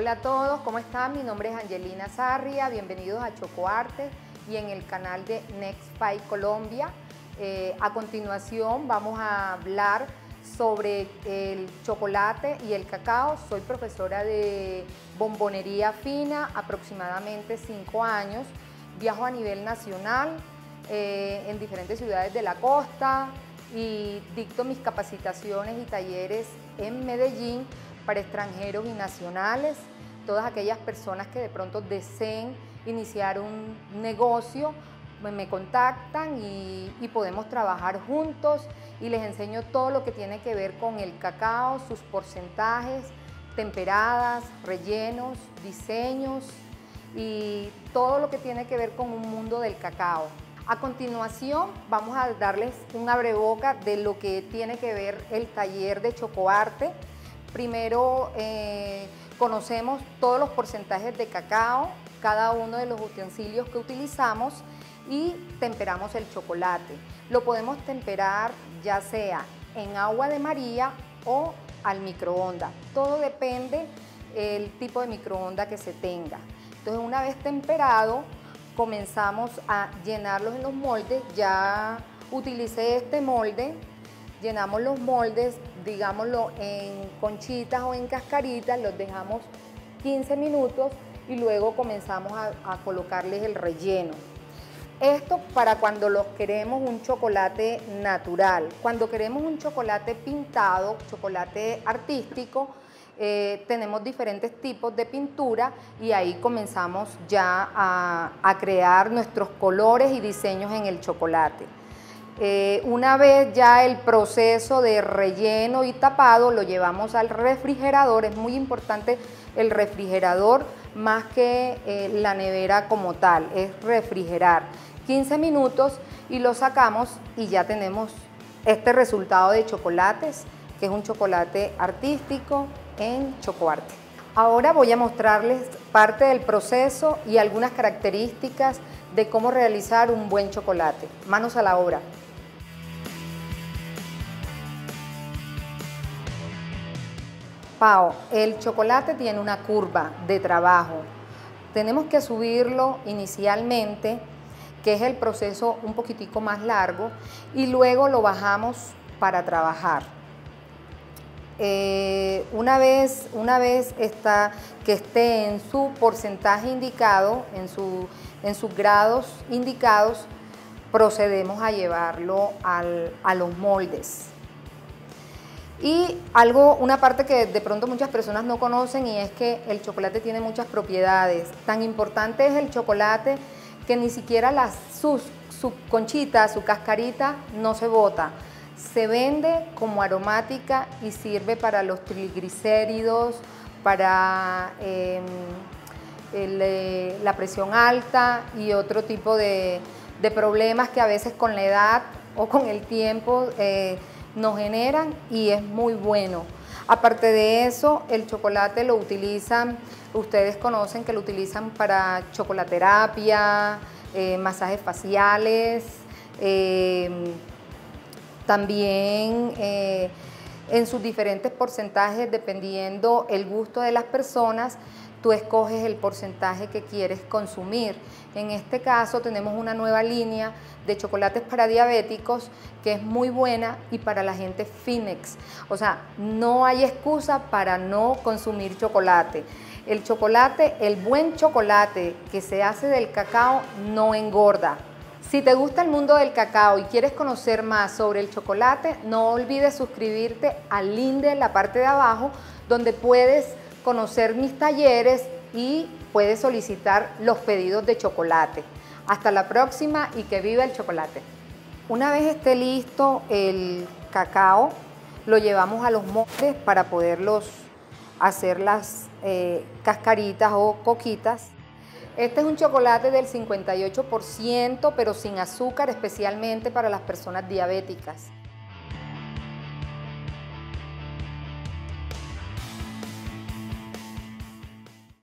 Hola a todos, ¿cómo están? Mi nombre es Angelina Sarria, bienvenidos a Chocoarte y en el canal de Next Pie Colombia. Eh, a continuación vamos a hablar sobre el chocolate y el cacao. Soy profesora de bombonería fina, aproximadamente cinco años. Viajo a nivel nacional eh, en diferentes ciudades de la costa y dicto mis capacitaciones y talleres en Medellín para extranjeros y nacionales, todas aquellas personas que de pronto deseen iniciar un negocio, me contactan y, podemos trabajar juntos y les enseño todo lo que tiene que ver con el cacao, sus porcentajes, temperadas, rellenos, diseños y todo lo que tiene que ver con un mundo del cacao. A continuación vamos a darles un abreboca de lo que tiene que ver el taller de chocoarte. Primero eh, conocemos todos los porcentajes de cacao, cada uno de los utensilios que utilizamos y temperamos el chocolate. Lo podemos temperar ya sea en agua de María o al microondas. Todo depende del tipo de microondas que se tenga. Entonces una vez temperado comenzamos a llenarlos en los moldes. Ya utilicé este molde, llenamos los moldes digámoslo, en conchitas o en cascaritas, los dejamos 15 minutos y luego comenzamos a, colocarles el relleno. Esto para cuando los queremos un chocolate natural. Cuando queremos un chocolate pintado, chocolate artístico, eh, tenemos diferentes tipos de pintura y ahí comenzamos ya a crear nuestros colores y diseños en el chocolate. Eh, una vez ya el proceso de relleno y tapado lo llevamos al refrigerador, es muy importante el refrigerador más que eh, la nevera como tal, es refrigerar 15 minutos y lo sacamos y ya tenemos este resultado de chocolates, que es un chocolate artístico en chocoarte. Ahora voy a mostrarles parte del proceso y algunas características de cómo realizar un buen chocolate. Manos a la obra. Pau, el chocolate tiene una curva de trabajo. Tenemos que subirlo inicialmente, que es el proceso un poquitico más largo, y luego lo bajamos para trabajar. Eh, una vez, una vez está, que esté en su porcentaje indicado, en, su, en sus grados indicados, procedemos a llevarlo a los moldes. Y algo, una parte que de pronto muchas personas no conocen y es que el chocolate tiene muchas propiedades. Tan importante es el chocolate que ni siquiera las, su conchita, su cascarita no se bota. Se vende como aromática y sirve para los triglicéridos, para em, eh, la presión alta y otro tipo de, problemas que a veces con la edad o con el tiempo eh, nos generan y es muy bueno. Aparte de eso, el chocolate lo utilizan, ustedes conocen que lo utilizan para chocolaterapia, eh, masajes faciales, eh, también eh, en sus diferentes porcentajes, dependiendo el gusto de las personas, tú escoges el porcentaje que quieres consumir. En este caso tenemos una nueva línea de chocolates para diabéticos que es muy buena y para la gente Finex. O sea, no hay excusa para no consumir chocolate. El chocolate, el buen chocolate que se hace del cacao no engorda. Si te gusta el mundo del cacao y quieres conocer más sobre el chocolate, no olvides suscribirte al link de la parte de abajo donde puedes conocer mis talleres y puedes solicitar los pedidos de chocolate. Hasta la próxima y que viva el chocolate. Una vez esté listo el cacao, lo llevamos a los moldes para poderlos hacer las eh, cascaritas o coquitas. Este es un chocolate del 58%, pero sin azúcar, especialmente para las personas diabéticas.